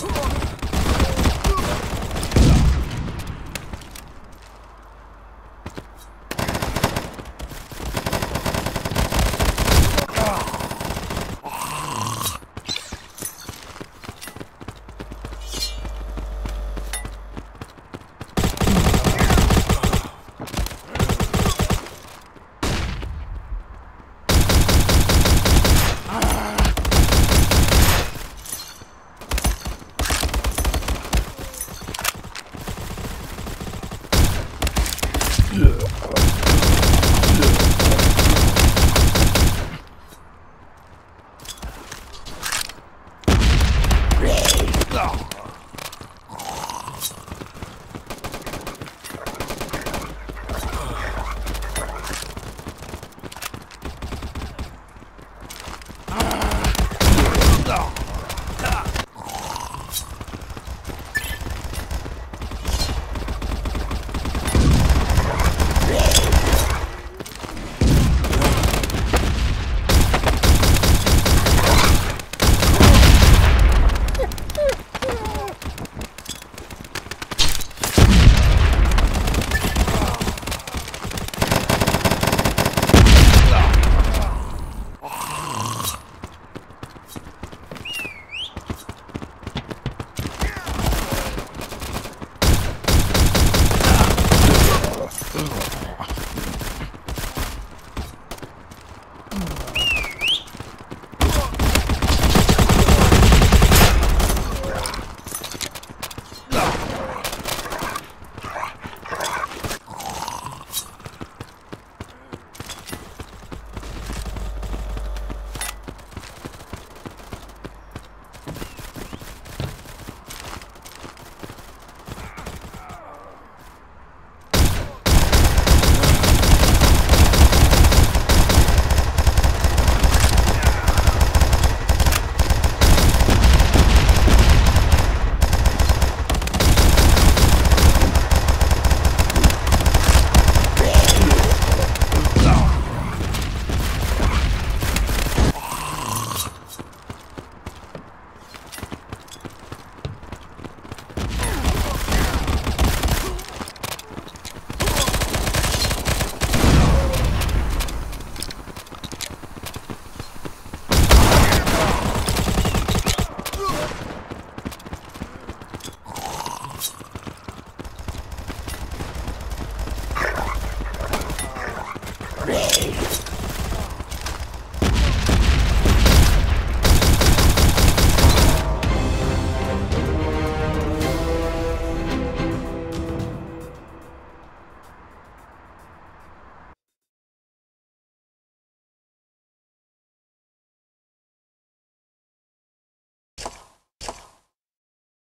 Yeah. Oh!